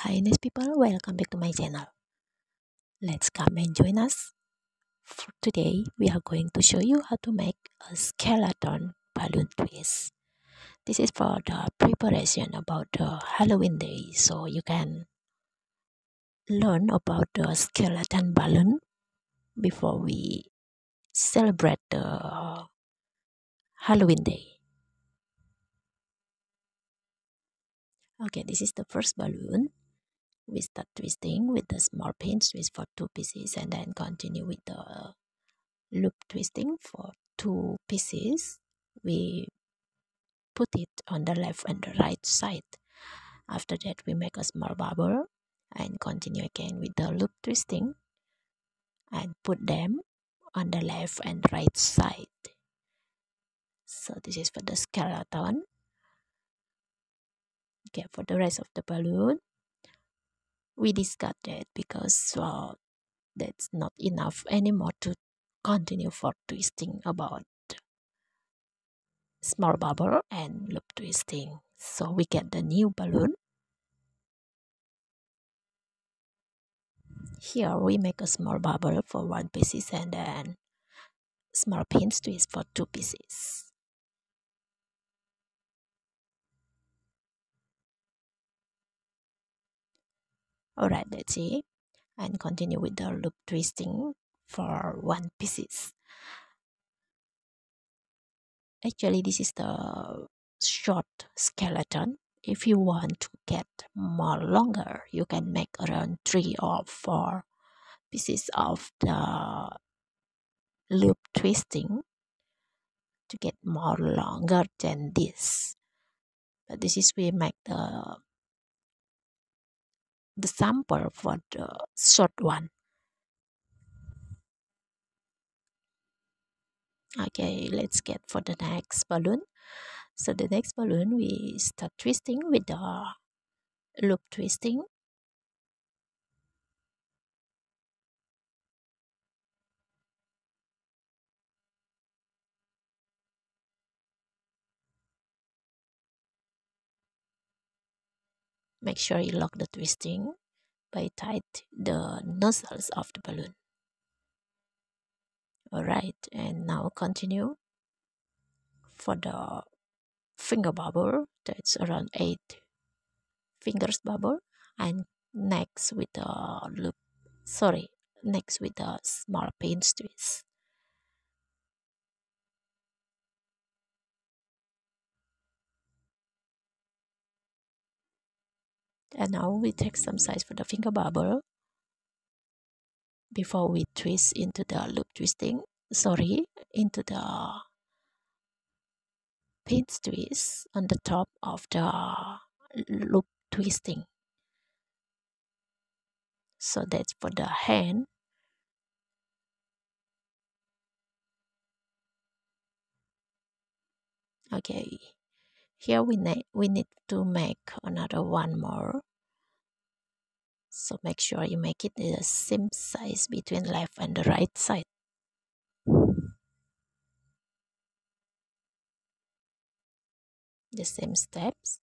Hi nice people, welcome back to my channel. Let's come and join us. For today, we are going to show you how to make a skeleton balloon twist. This is for the preparation about the Halloween day, so you can learn about the skeleton balloon before we celebrate the Halloween day. Okay, this is the first balloon we start twisting with the small pin twist for two pieces and then continue with the uh, loop twisting for two pieces. We put it on the left and the right side. After that we make a small bubble and continue again with the loop twisting and put them on the left and right side. So this is for the skeleton. Okay for the rest of the balloon we discard that because uh, that's not enough anymore to continue for twisting about small bubble and loop twisting. So we get the new balloon. Here we make a small bubble for one pieces and then small pins twist for two pieces Alright, let's see. And continue with the loop twisting for one pieces. Actually, this is the short skeleton. If you want to get more longer, you can make around three or four pieces of the loop twisting to get more longer than this. But this is we make the the sample for the short one. Okay let's get for the next balloon. So the next balloon we start twisting with the loop twisting Make sure you lock the twisting by tight the nozzles of the balloon. Alright, and now continue. For the finger bubble that's around 8 fingers bubble. And next with the loop sorry next with the small pin twist and now we take some size for the finger bubble before we twist into the loop twisting sorry into the pin twist on the top of the loop twisting. So that's for the hand. Okay here we need we need to make another one more. So make sure you make it the same size between left and the right side. The same steps.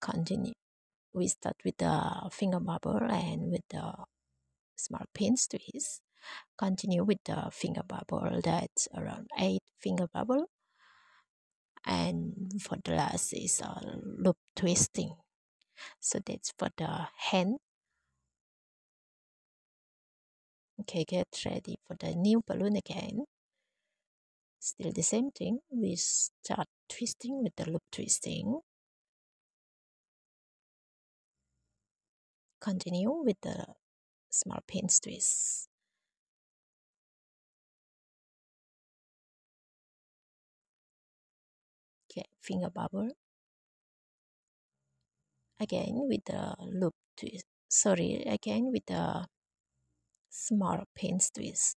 Continue. We start with the finger bubble and with the small pins twist continue with the finger bubble that's around 8 finger bubble. And for the last is a loop twisting. So that's for the hand. Okay get ready for the new balloon again. Still the same thing. We start twisting with the loop twisting. Continue with the small pin twist finger bubble. Again with the loop twist sorry again with the small pin twist.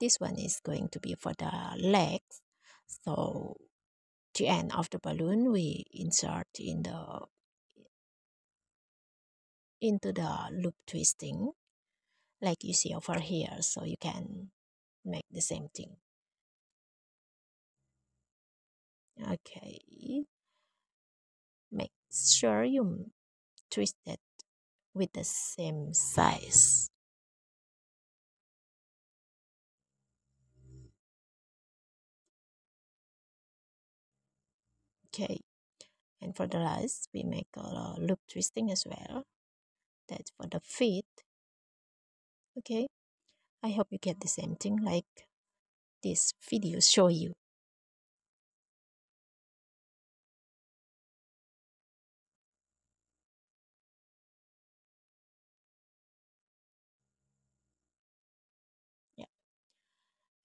This one is going to be for the legs. So the end of the balloon we insert in the into the loop twisting. Like you see over here so you can make the same thing okay. Make sure you twist it with the same size. Okay. And for the last we make a loop twisting as well. That's for the feet. Okay. I hope you get the same thing like this video show you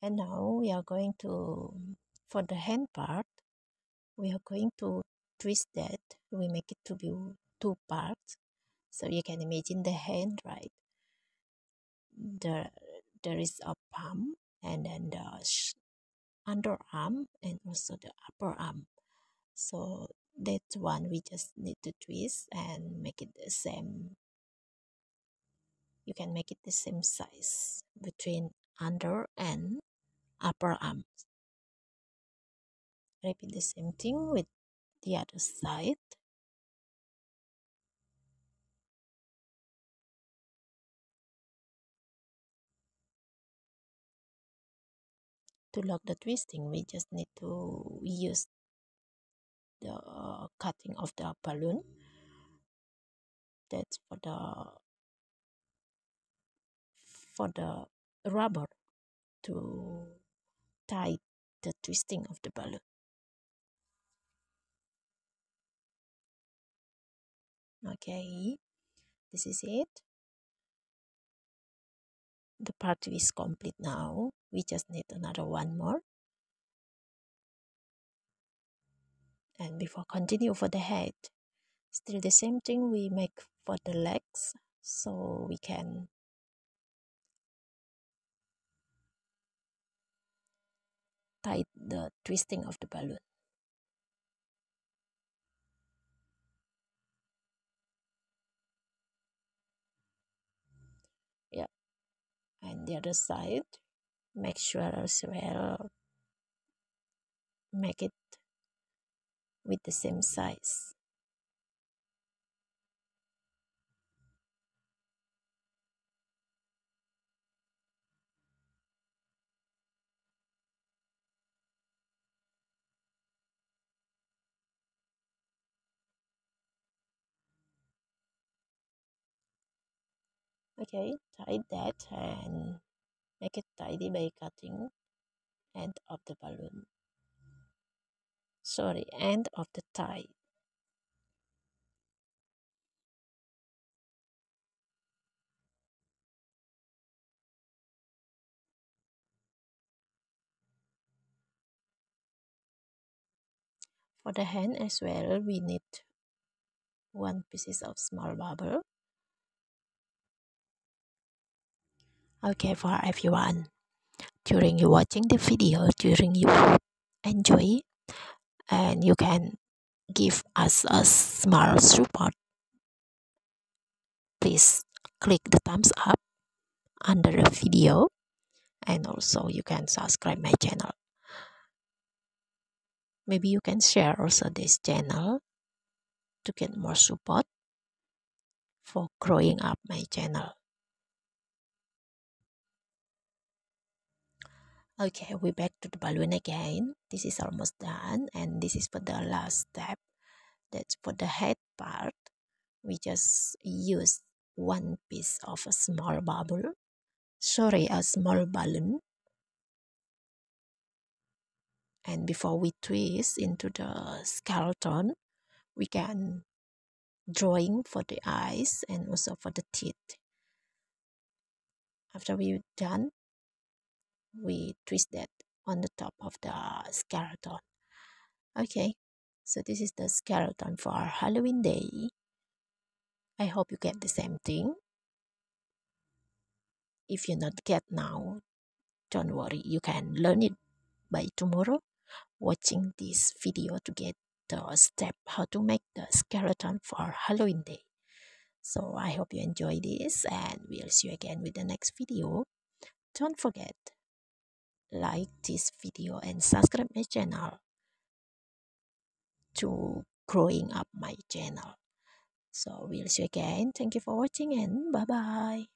and now we are going to for the hand part we are going to twist that. We make it to be two parts. So you can imagine the hand right? There there is a palm and then the underarm and also the upper arm. So that one we just need to twist and make it the same. You can make it the same size between under and upper arm repeat the same thing with the other side. To lock the twisting we just need to use the cutting of the balloon. That's for the for the rubber to the twisting of the balloon. Okay this is it. The part is complete now. We just need another one more. And before continue for the head still the same thing we make for the legs so we can tie the twisting of the balloon. Yeah. And the other side make sure as well make it with the same size okay tie that and make it tidy by cutting end of the balloon. Sorry end of the tie. For the hand as well we need one pieces of small bubble okay for everyone during you watching the video during you enjoy and you can give us a small support. Please click the thumbs up under the video and also you can subscribe my channel. Maybe you can share also this channel to get more support for growing up my channel okay we back to the balloon again. This is almost done and this is for the last step. That's for the head part. We just use one piece of a small bubble. Sorry a small balloon. And before we twist into the skeleton we can drawing for the eyes and also for the teeth. After we done we twist that on the top of the skeleton. Okay so this is the skeleton for our halloween day. I hope you get the same thing. If you not get now don't worry you can learn it by tomorrow watching this video to get the step how to make the skeleton for halloween day. So i hope you enjoy this and we'll see you again with the next video. Don't forget like this video and subscribe my channel to growing up my channel. So we'll see you again. Thank you for watching and bye bye